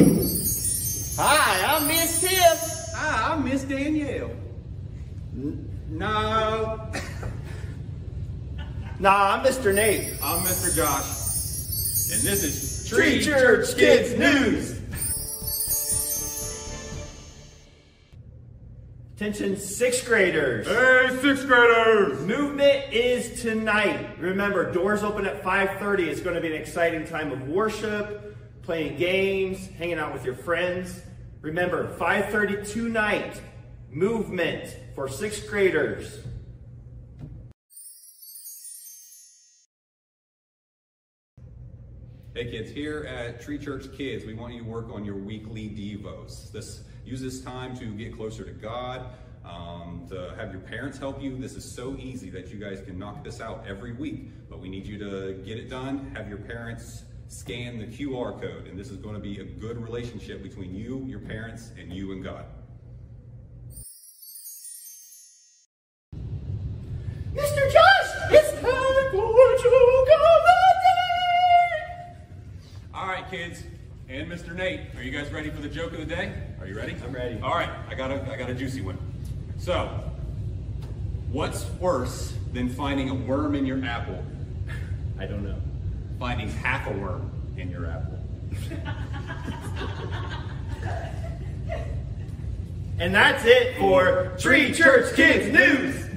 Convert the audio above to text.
Hi, I'm Miss Tiff. Hi, I'm Miss Danielle. No. nah, I'm Mr. Nate. I'm Mr. Josh. And this is Tree Church Kids News. Attention sixth graders. Hey, sixth graders! Movement is tonight. Remember, doors open at 5.30. It's going to be an exciting time of worship, playing games, hanging out with your friends. Remember, 5.30 tonight, movement for sixth graders. Hey kids, here at Tree Church Kids, we want you to work on your weekly devos. This use this time to get closer to God, um, to have your parents help you. This is so easy that you guys can knock this out every week, but we need you to get it done. Have your parents scan the QR code, and this is going to be a good relationship between you, your parents, and you and God. Mr. Josh, it's time for Joke of the Day! All right, kids, and Mr. Nate, are you guys ready for the joke of the day? Are you ready? I'm ready. All right, I got a, I got a juicy one. So, what's worse than finding a worm in your apple? I don't know. Finding half a worm in your apple. And that's it for Tree Church Kids News.